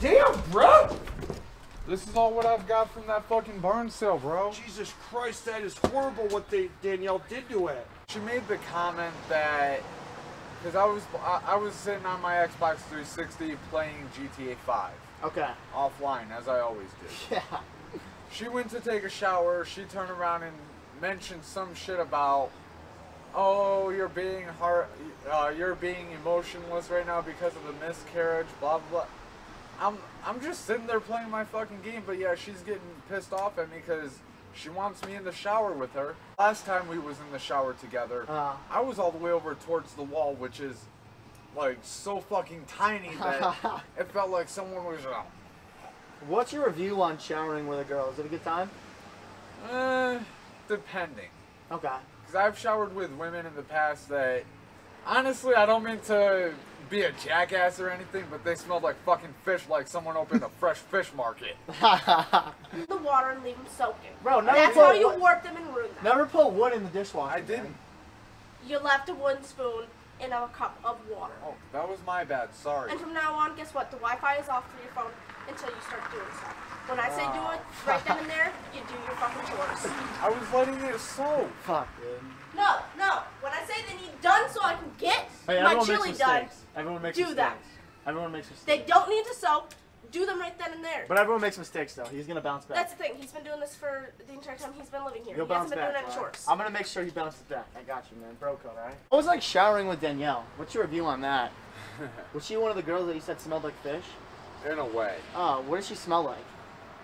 damn, bro! This is all what I've got from that fucking barn sale, bro. Jesus Christ, that is horrible what they Danielle did to it. She made the comment that because I was I, I was sitting on my Xbox 360 playing GTA 5 Okay. offline as I always do. Yeah. She went to take a shower. She turned around and mentioned some shit about, oh, you're being heart, uh, you're being emotionless right now because of the miscarriage. Blah blah. I'm I'm just sitting there playing my fucking game, but yeah, she's getting pissed off at me because she wants me in the shower with her. Last time we was in the shower together, Uh. I was all the way over towards the wall, which is like so fucking tiny that it felt like someone was. Uh, What's your review on showering with a girl? Is it a good time? uh, depending. Okay. Because I've showered with women in the past that, honestly, I don't mean to be a jackass or anything, but they smelled like fucking fish, like someone opened a fresh fish market. the water and leave them soaking. Bro, never That's put how you wa- warp them and ruin them. Never put wood in the dishwasher. I didn't. You left a wooden spoon in a cup of water. Oh, that was my bad. Sorry. And from now on, guess what? The Wi-Fi is off for your phone until you start doing stuff. When I say do it, right then and there, you do your fucking chores. I was letting it soak. Fuck, dude. No, no. When I say they need done so I can get Hey, my chili makes done. Everyone makes do mistakes. that. Everyone makes mistakes. they don't need to soak. Do them right then and there. But everyone makes mistakes though. He's gonna bounce back. That's the thing. He's been doing this for the entire time he's been living here. He'll he hasn't bounce been back. doing any alright? chores. I'm gonna make sure he bounces back. I got you, man. Bro code, alright? What was like showering with Danielle? What's your review on that? was she one of the girls that you said smelled like fish? In a way. Oh, what does she smell like?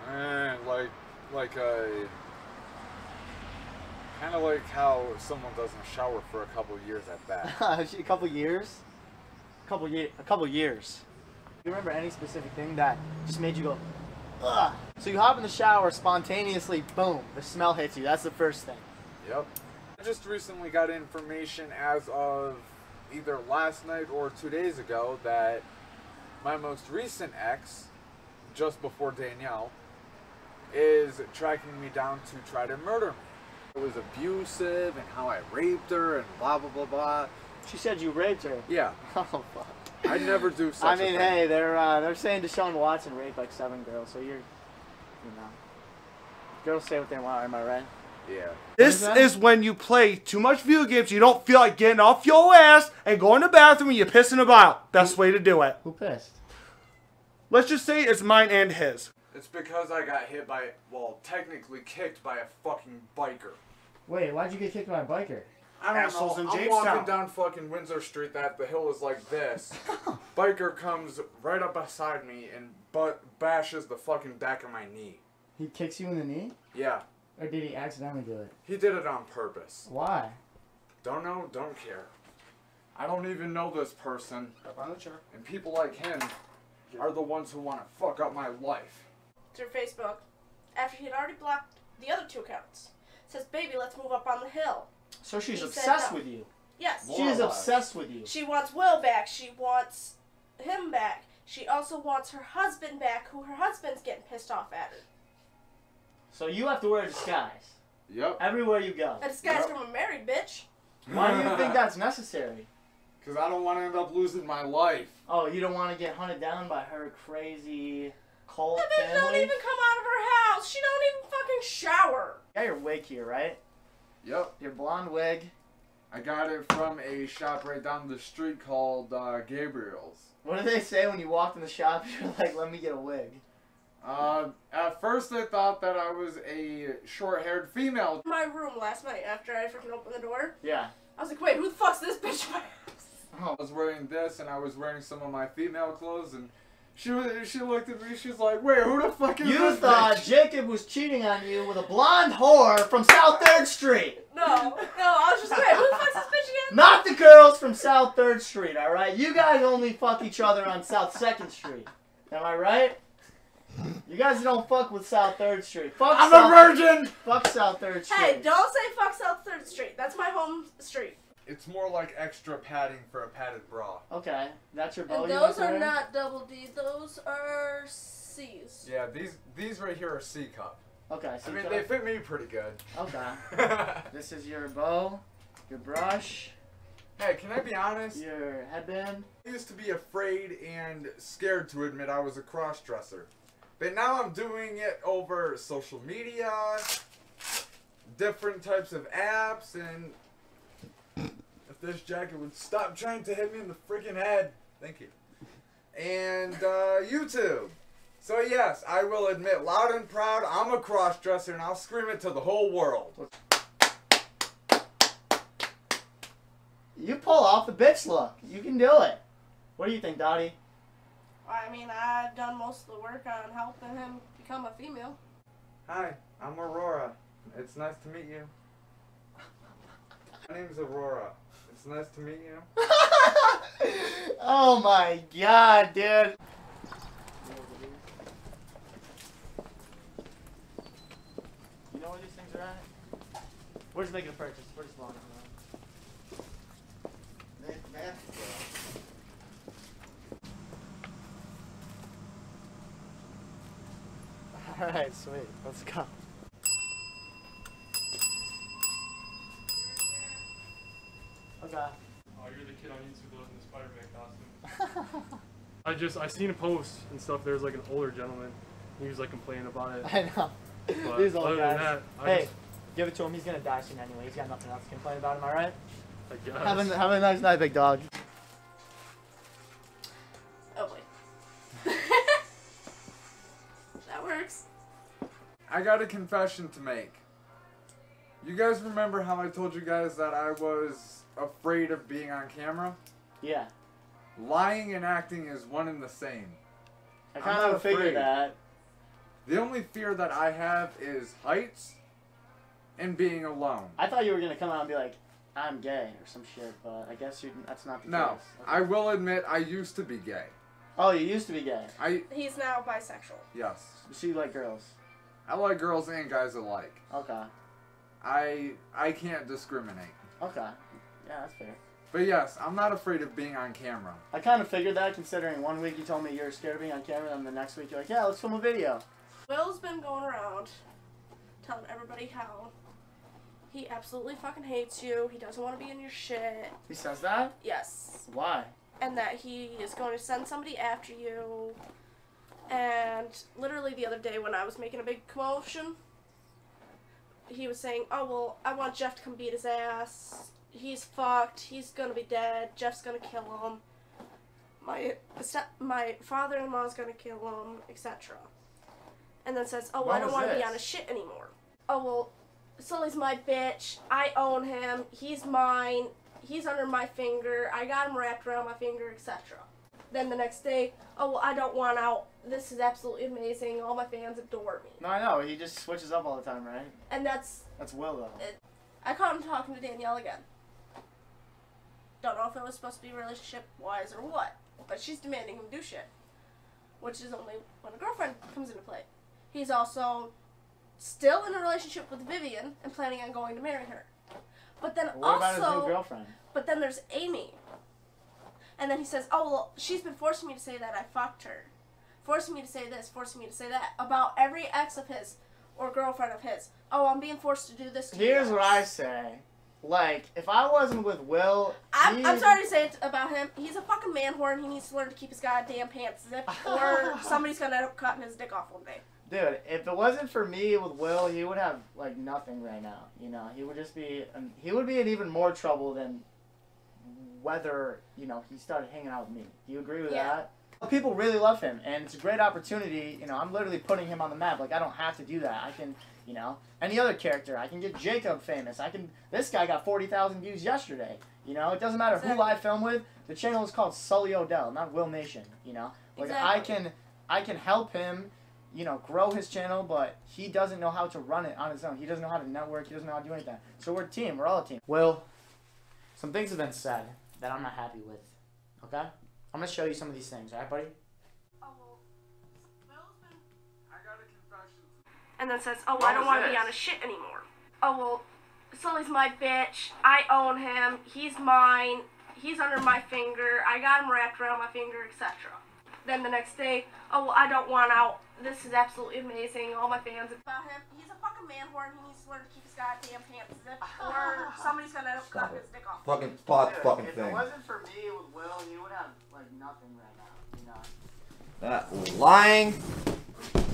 Eh, like, like a. Kind of like how someone doesn't shower for a couple years at that. A couple years. A couple years. A couple years. Do you remember any specific thing that just made you go, ugh? So you hop in the shower spontaneously, boom, the smell hits you. That's the first thing. Yep. I just recently got information as of either last night or two days ago that my most recent ex, just before Danielle, is tracking me down to try to murder me. It was abusive and how I raped her and blah blah blah blah. She said you raped her. Yeah, Oh fuck. I never do such I mean, thing. hey, they're uh, they're saying Deshaun Watson raped like seven girls, so you're, you know, girls say what they want. Am I right? Yeah. This is when you play too much video games, you don't feel like getting off your ass and going to the bathroom and you're pissing about. Best way to do it. Who pissed? Let's just say it's mine and his. It's because I got hit by, well, technically kicked by a fucking biker. Wait, why'd you get kicked by a biker? I don't Assholes know. in I'm Jamestown. walking down fucking Windsor Street. That the hill is like this. Biker comes right up beside me and but bashes the fucking back of my knee. He kicks you in the knee, Yeah, or did he accidentally do it? he did it on purpose. Why? Don't know. Don't care. I don't even know this person, Up on the chair. and people like him are the ones who want to fuck up my life. Through Facebook after he had already blocked the other two accounts. Says, "Baby, let's move up on the hill." So she's He obsessed no. with you. Yes. More She is obsessed with you. She wants Will back. She wants him back. She also wants her husband back, who her husband's getting pissed off at her. So you have to wear a disguise Yep. everywhere you go. A disguise Yep. from a married bitch. Why do you think that's necessary? Because I don't want to end up losing my life. Oh, you don't want to get hunted down by her crazy cult That bitch don't even come out of her house. She don't even fucking shower. You got your wig here, right? Yep. Your blonde wig. I got it from a shop right down the street called uh, Gabriel's. What do they say when you walked in the shop? You're like, let me get a wig. Uh, at first I thought that I was a short-haired female. My room last night after I freaking opened the door, Yeah. I was like, wait, who the fuck's this bitch in my house? Oh, I was wearing this and I was wearing some of my female clothes and she was, she looked at me. She's like, "Wait, who the fuck is you this thought bitch?" Jacob was cheating on you with a blonde whore from South 3rd Street. No, no, I was just like, wait, who the fuck's this bitch again? Not the girls from South 3rd Street, alright? You guys only fuck each other on South 2nd Street. Am I right? You guys don't fuck with South 3rd Street. Fuck I'm South, a virgin. Fuck South 3rd Street. Hey, don't say fuck South 3rd Street. That's my home street. It's more like extra padding for a padded bra. Okay, that's your bow And you those are wear? not double D, those are C's. Yeah, these these right here are C cup. Okay, I mean, you they fit me pretty good. Okay. This is your bow, your brush, Hey, can I be honest? Your headband. I used to be afraid and scared to admit I was a cross dresser. But now I'm doing it over social media, different types of apps, and if this jacket would stop trying to hit me in the freaking head. Thank you. And uh, YouTube. So yes, I will admit loud and proud I'm a cross dresser and I'll scream it to the whole world. You pull off the bitch look. You can do it. What do you think, Dottie? I mean, I've done most of the work on helping him become a female. Hi, I'm Aurora. It's nice to meet you. My name's Aurora. It's nice to meet you. oh my god, dude. You know where these things are at? We're just making a purchase. We're just logging on. Alright, sweet. Let's go. Okay. Oh, you're the kid on YouTube that was in the Spider-Man costume. I just I seen a post and stuff. There's like an older gentleman. He was like complaining about it. I know. But These old other guys. than that, I hey, just, give it to him. He's gonna die soon anyway. He's got nothing else to complain about. Am I right? I guess. Have a, have a nice night, big dog. Oh wait. that works. I got a confession to make. You guys remember how I told you guys that I was afraid of being on camera? Yeah. Lying and acting is one and the same. I kind of figured that. The only fear that I have is heights and being alone. I thought you were gonna come out and be like, "I'm gay" or some shit, but I guess you that's not the No, case. Okay. I will admit I used to be gay. Oh, you used to be gay. I He's now bisexual. yes. So you like girls. I like girls and guys alike. Okay. I I can't discriminate. Okay. Yeah, that's fair. But yes, I'm not afraid of being on camera. I kind of figured that, considering one week you told me you're scared of being on camera, and the next week you're like, "Yeah, let's film a video." Will's been going around telling everybody how he absolutely fucking hates you. He doesn't want to be in your shit. He says that. Yes. Why? And that he is going to send somebody after you. And literally the other day when I was making a big commotion, he was saying, "Oh well, I want Jeff to come beat his ass. He's fucked. He's gonna be dead. Jeff's gonna kill him. My step, my father-in-law's gonna kill him, etc." And then says, "Oh, well, I don't want to be on his shit anymore. Oh well, Sulli's my bitch. I own him. He's mine. He's under my finger. I got him wrapped around my finger, etc." Then the next day, "Oh well, I don't want out. This is absolutely amazing. All my fans adore me." No, I know. He just switches up all the time, right? And that's That's Will though. I caught him talking to Danielle again. Don't know if it was supposed to be relationship wise or what, but she's demanding him do shit, which is only when a girlfriend comes into play. He's also still in a relationship with Vivian and planning on going to marry her. But then What about his new also, girlfriend? but then there's Amy. And then he says, "Oh well, she's been forcing me to say that I fucked her, forcing me to say this, forcing me to say that about every ex of his or girlfriend of his. Oh, I'm being forced to do this." To Here's what I say. Like, if I wasn't with Will, I'm, I'm sorry to say it about him. He's a fucking man whore and he needs to learn to keep his goddamn pants zipped or somebody's gonna end up cutting his dick off one day. Dude, if it wasn't for me with Will, he would have like nothing right now. You know, he would just be, um, he would be in even more trouble than whether you know he started hanging out with me. Do you agree with Yeah. that? People really love him, and it's a great opportunity. You know, I'm literally putting him on the map. Like I don't have to do that. I can, you know, any other character. I can get Jacob famous. I can. This guy got forty thousand views yesterday. You know, it doesn't matter who I film with. The channel is called Sulli Odell, not Will Nation. You know, like I can, I can help him you know, grow his channel, but he doesn't know how to run it on his own. He doesn't know how to network. He doesn't know how to do anything. So we're a team. We're all a team. Will, some things have been said that I'm not happy with. Okay? I'm gonna show you some of these things. All right, buddy? Oh well, Will's been I got a confession. and then says, "Oh, well, What I don't want to be on his shit anymore." Oh well, Sulli's my bitch. I own him. He's mine. He's under my finger. I got him wrapped around my finger, etc. Then the next day, oh, well, I don't want out. This is absolutely amazing. All my fans about him. He's a fucking man whore and he needs to learn to keep his goddamn pants zipped or somebody's gonna cut his dick off. Fucking spot Dude, fucking if thing. it wasn't for me with Will, you would have like nothing right now. You know. That lying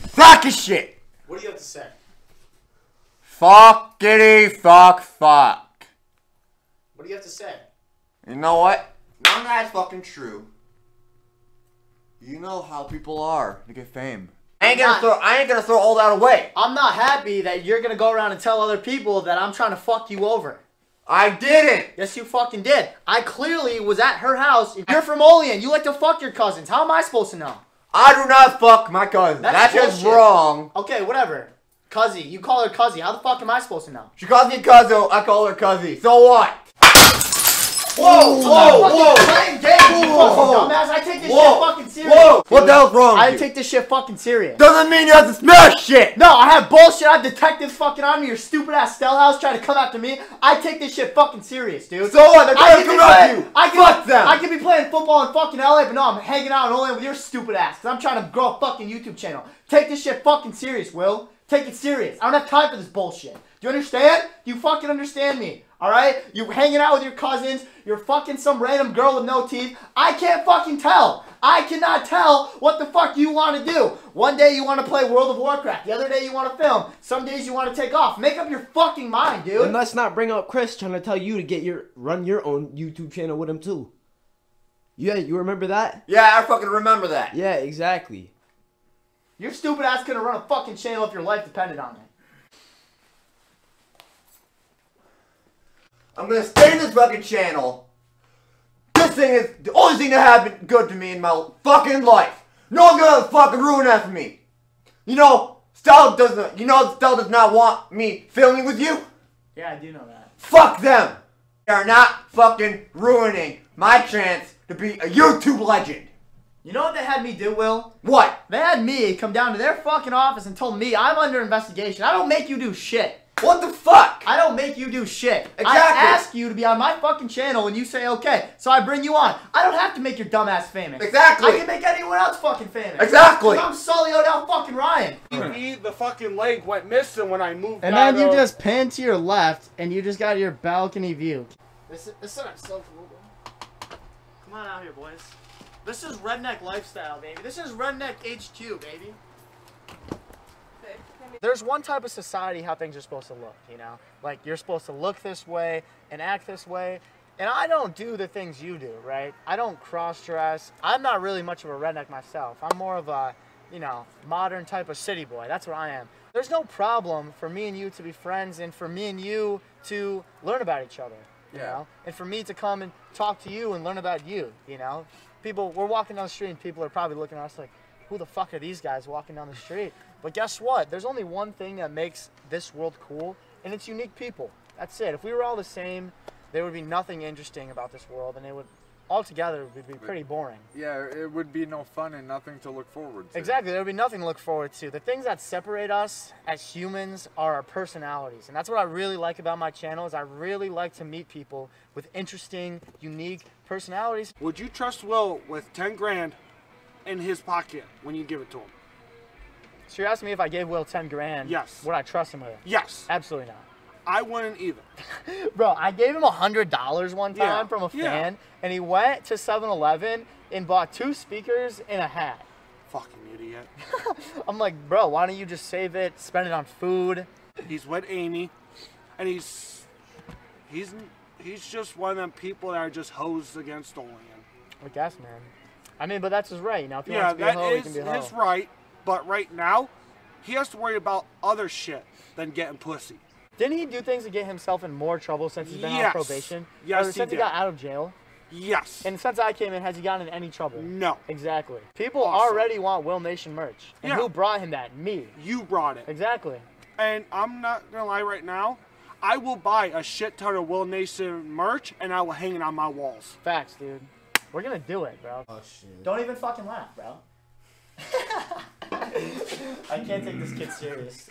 sack of shit. What do you have to say? Fuckity fuck fuck. What do you have to say? You know what? None of that's fucking true. You know how people are to get fame. I ain't gonna Not- throw. I ain't gonna throw all that away. I'm not happy that you're gonna go around and tell other people that I'm trying to fuck you over. I didn't. Yes, you fucking did. I clearly was at her house. You're from Olean. You like to fuck your cousins. How am I supposed to know? I do not fuck my cousins. That's That's, just wrong. Okay, whatever. Cuzzy. You call her Cuzzy. How the fuck am I supposed to know? She calls me cousin. I call her cousin. So what? Whoa, I'm whoa, not whoa, fucking playing games, you Whoa. fucking dumbass. I take this Whoa. shit fucking serious. whoa! What the hell's wrong? I with you? take this shit fucking serious. Doesn't mean you have to smash shit. No, I have bullshit. I have detectives fucking on me. Your stupid ass Stell House trying to come after me. I take this shit fucking serious, dude. So what? They're I trying could to come at playing- you. I could, Fuck them. I could be playing football in fucking LA, but no, I'm hanging out in Olean with your stupid ass. Cause I'm trying to grow a fucking YouTube channel. Take this shit fucking serious, Will. Take it serious. I don't have time for this bullshit. Do you understand? Do you fucking understand me? Alright? You're hanging out with your cousins. You're fucking some random girl with no teeth. I can't fucking tell. I cannot tell what the fuck you want to do. One day you want to play World of Warcraft. The other day you want to film. Some days you want to take off. Make up your fucking mind, dude. And let's not bring up Chris trying to tell you to get your run your own YouTube channel with him too. Yeah, you remember that? Yeah, I fucking remember that. Yeah, exactly. Your stupid ass couldn't run a fucking channel if your life depended on it. I'm gonna stay in this fucking channel. This thing is the only thing that happened good to me in my fucking life. No one's gonna fucking ruin that for me. You know, Stella doesn't. You know, Stella does not want me filming with you. Yeah, I do know that. Fuck them. They are not fucking ruining my chance to be a YouTube legend. You know what they had me do, Will? What? They had me come down to their fucking office and told me I'm under investigation. I don't make you do shit. What the fuck? I don't make you do shit. Exactly. I ask you to be on my fucking channel and you say okay. So I bring you on. I don't have to make your dumbass famous. Exactly. I can make anyone else fucking famous. Exactly. I'm Sulli Odell fucking Ryan. Me, the fucking leg went missing when I moved And out then you of- just pan to your left and you just got your balcony view. This is, this is so cool, bro. Come on out here, boys. This is redneck lifestyle, baby. This is redneck HQ, baby. There's one type of society how things are supposed to look, you know? Like you're supposed to look this way and act this way. And I don't do the things you do, right? I don't cross dress. I'm not really much of a redneck myself. I'm more of a, you know, modern type of city boy. That's what I am. There's no problem for me and you to be friends and for me and you to learn about each other, you Yeah. know? And for me to come and talk to you and learn about you, you know? People, we're walking down the street and people are probably looking at us like, who the fuck are these guys walking down the street? But guess what? There's only one thing that makes this world cool, and it's unique people. That's it. If we were all the same, there would be nothing interesting about this world, and it would, altogether, it would be pretty boring. Yeah, it would be no fun and nothing to look forward to. Exactly. There would be nothing to look forward to. The things that separate us as humans are our personalities, and that's what I really like about my channel. Is I really like to meet people with interesting, unique personalities. Would you trust Will with 10 grand in his pocket when you give it to him? So you're asking me if I gave Will ten grand? Yes. Would I trust him with it? Yes. Absolutely not. I wouldn't either. Bro, I gave him a hundred dollars one time Yeah, from a yeah. fan, and he went to 7-Eleven and bought two speakers and a hat. Fucking idiot. I'm like, bro, why don't you just save it, spend it on food? He's with Amy, and he's he's he's just one of them people that are just hosed against Olean. I guess, man. I mean, but that's his right, you know. If he Yeah, wants to be a hoe, he can be a hoe. his right. But right now, he has to worry about other shit than getting pussy. Didn't he do things to get himself in more trouble since he's been on probation? Yes, or since he did. got out of jail? Yes. And since I came in, has he gotten in any trouble? no. Exactly. People Awesome. already want Will Nation merch. And Yeah. who brought him that? Me. You brought it. Exactly. And I'm not gonna lie right now. I will buy a shit ton of Will Nation merch and I will hang it on my walls. Facts, dude. We're gonna do it, bro. Oh shit. Don't even fucking laugh, bro. I can't take this kid serious.